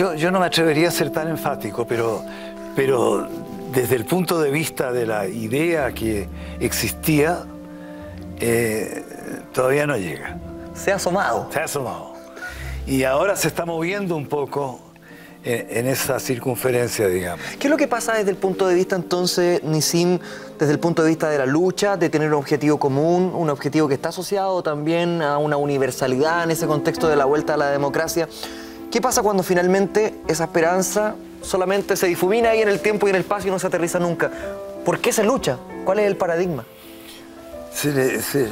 yo, yo no me atrevería a ser tan enfático, pero, pero desde el punto de vista de la idea que existía, eh, todavía no llega. Se ha asomado. Se ha asomado. Y ahora se está moviendo un poco en, en esa circunferencia, digamos. ¿Qué es lo que pasa desde el punto de vista entonces, Nisim, desde el punto de vista de la lucha, de tener un objetivo común, un objetivo que está asociado también a una universalidad en ese contexto de la vuelta a la democracia? ¿Qué pasa cuando finalmente esa esperanza solamente se difumina ahí en el tiempo y en el espacio y no se aterriza nunca? ¿Por qué se lucha? ¿Cuál es el paradigma?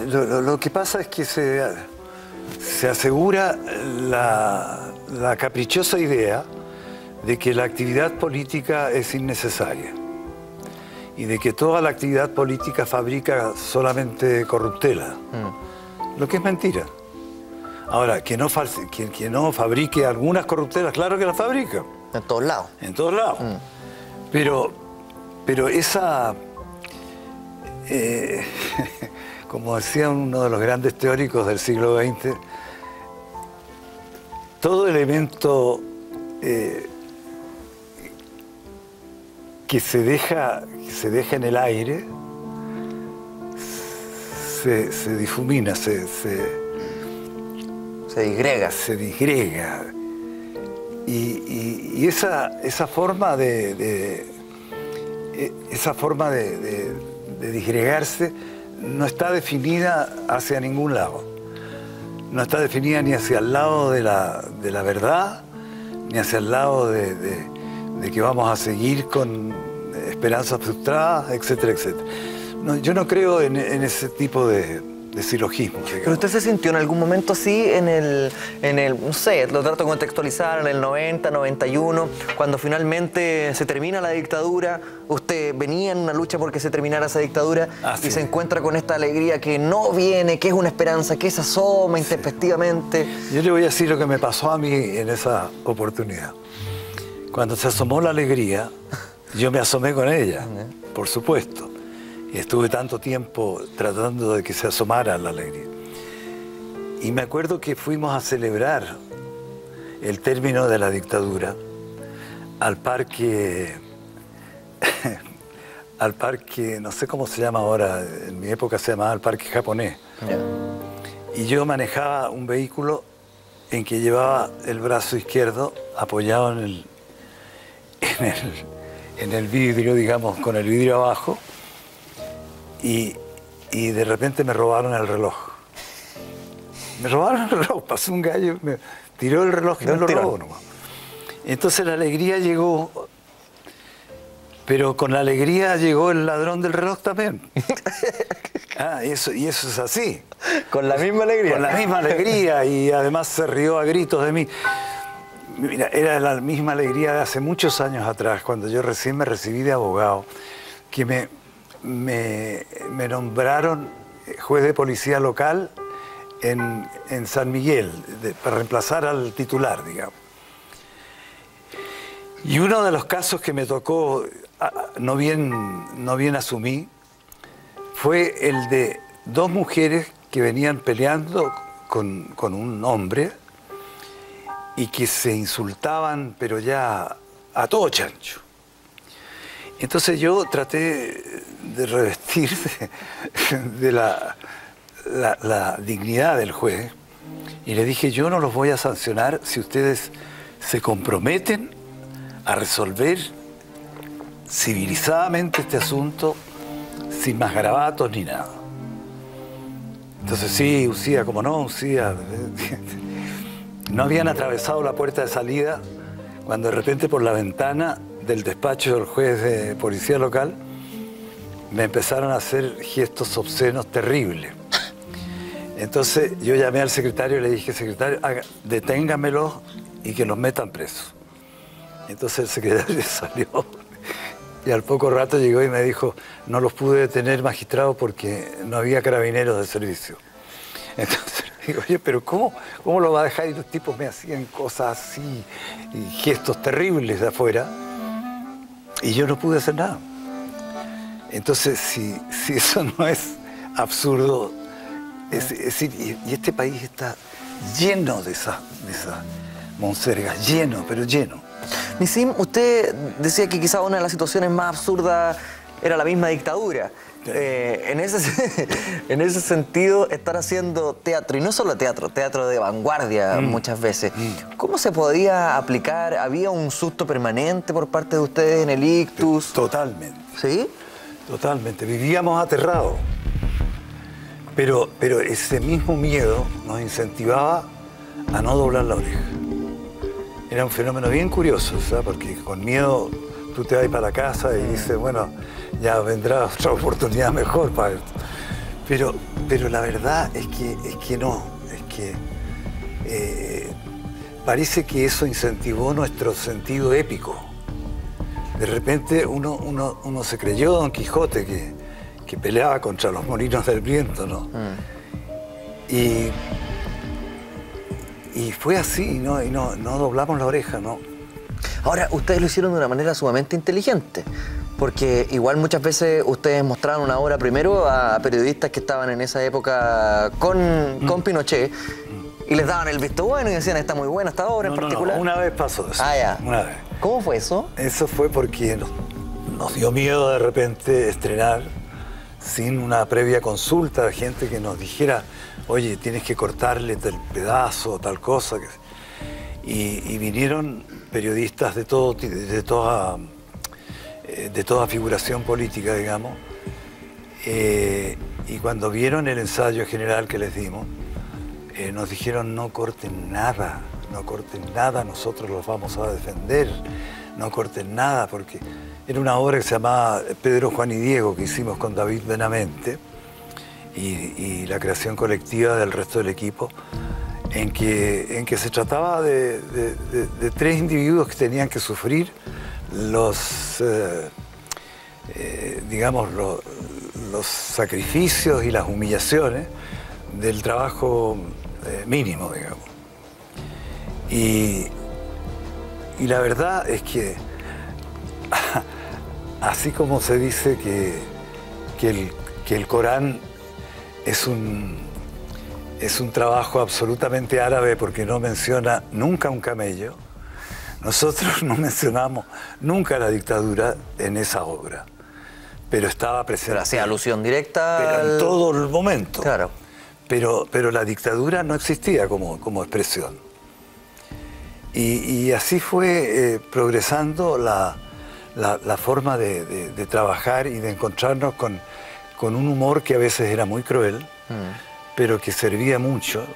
Lo, que pasa es que se, se asegura la, la caprichosa idea de que la actividad política es innecesaria y de que toda la actividad política fabrica solamente corruptela, lo que es mentira. Ahora, que no, false- que, que no fabrique algunas corruptelas, claro que las fabrica, En todos lados. en todos lados. Pero, pero esa, eh, como decía uno de los grandes teóricos del siglo XX, todo elemento eh, que, se deja, que se deja en el aire se, se difumina, se, se- Se disgrega. se disgrega. Y, esa, esa forma de, e- esa forma de, disgregarse no está definida hacia ningún lado. No está definida ni hacia el lado de la, de la verdad, ni hacia el lado de, que vamos a seguir con esperanzas frustradas, etcétera, etcétera. No, yo no creo en ese tipo de, de. Pero usted se sintió en algún momento así en el, en el, no sé, lo trato de contextualizar, en el 90, 91, cuando finalmente se termina la dictadura, usted venía en una lucha porque se terminara esa dictadura Así y se encuentra con esta alegría que no viene, que es una esperanza, que se asoma intempestivamente. Yo le voy a decir lo que me pasó a mí en esa oportunidad. Cuando se asomó la alegría, yo me asomé con ella, por supuesto. Estuve tanto tiempo tratando de que se asomara la alegría. Y me acuerdo que fuimos a celebrar el término de la dictadura al parque, al parque, no sé cómo se llama ahora, en mi época se llamaba el parque japonés. Y yo manejaba un vehículo en que llevaba el brazo izquierdo apoyado en el, en el, en el vidrio, digamos, con el vidrio abajo. Y, y de repente me robaron el reloj. Me robaron el reloj, pasó un gallo, me tiró el reloj y me lo robó nomás. Entonces la alegría llegó, pero con la alegría llegó el ladrón del reloj también. Ah, y eso, y eso es así. Con la misma alegría. Con la misma alegría y además se rió a gritos de mí. Mira, era la misma alegría de hace muchos años atrás, cuando yo recién me recibí de abogado, que me, me, nombraron juez de policía local en, en San Miguel, para reemplazar al titular, digamos. Y uno de los casos que me tocó, no bien, no bien asumí, fue el de dos mujeres que venían peleando con, con un hombre y que se insultaban, pero ya a todo chancho. Entonces yo traté de revestir de, la dignidad del juez y le dije, yo no los voy a sancionar si ustedes se comprometen a resolver civilizadamente este asunto sin más garabatos ni nada. Entonces sí, Usía, como no, Usía. No habían atravesado la puerta de salida cuando de repente por la ventana del despacho del juez de policía local me empezaron a hacer gestos obscenos terribles. Entonces yo llamé al secretario y le dije, secretario, haga- deténgamelos y que los metan presos. Entonces el secretario salió y al poco rato llegó y me dijo, no los pude detener magistrado porque no había carabineros de servicio. Entonces digo, oye, pero ¿cómo, ¿cómo lo va a dejar? Y los tipos me hacían cosas así y gestos terribles de afuera y yo no pude hacer nada. Entonces, si, si eso no es absurdo, es, es decir, y, y este país está lleno de esas de esa monserga, lleno, pero lleno. Nisim, usted decía que quizá una de las situaciones más absurdas era la misma dictadura. Eh, en, ese, en ese sentido, estar haciendo teatro, y no solo teatro, teatro de vanguardia Mm. muchas veces, ¿cómo se podía aplicar? ¿Había un susto permanente por parte de ustedes en el ictus? Totalmente, ¿Sí? Totalmente. Vivíamos aterrados. Pero, pero ese mismo miedo nos incentivaba a no doblar la oreja. Era un fenómeno bien curioso, porque con miedo tú te vas para casa y dices, bueno, ya vendrá otra oportunidad mejor para esto. Pero, pero la verdad es que, es que no, es que eh, parece que eso incentivó nuestro sentido épico. De repente uno, uno, uno se creyó Don Quijote que, que peleaba contra los molinos del viento, ¿no? Y, y fue así, ¿no? Y no, no doblamos la oreja, ¿no? Ahora, ustedes lo hicieron de una manera sumamente inteligente, porque igual muchas veces ustedes mostraron una obra primero a periodistas que estaban en esa época con, con Pinochet y les daban el visto bueno y decían, está muy buena esta obra No, en no, no, particular. Una vez pasó eso. Ah, ya. Una vez. ¿Cómo fue eso? Eso fue porque nos, dio miedo de repente estrenar sin una previa consulta de gente que nos dijera, oye, tienes que cortarle tal pedazo, tal cosa. Y, vinieron periodistas de, todo, de, toda, eh, de toda figuración política, digamos, eh, y cuando vieron el ensayo general que les dimos, eh, nos dijeron no corten nada, no corten nada, nosotros los vamos a defender, no corten nada, porque era una obra que se llamaba Pedro, Juan y Diego, que hicimos con David Benamente, y, la creación colectiva del resto del equipo, en que, en que se trataba de, tres individuos que tenían que sufrir los, eh, eh, digamos, lo- los sacrificios y las humillaciones del trabajo eh, mínimo, digamos. Y, y la verdad es que, así como se dice que, que el, que el Corán es un, es un trabajo absolutamente árabe porque no menciona nunca un camello, nosotros no mencionamos nunca la dictadura en esa obra, pero estaba presente. Pero hacía alusión directa Pero en todo el momento. Claro. Pero, pero la dictadura no existía como, como expresión. Y, y así fue eh, progresando la, la- la forma de, de- de trabajar y de encontrarnos con, con un humor que a veces era muy cruel, pero que servía mucho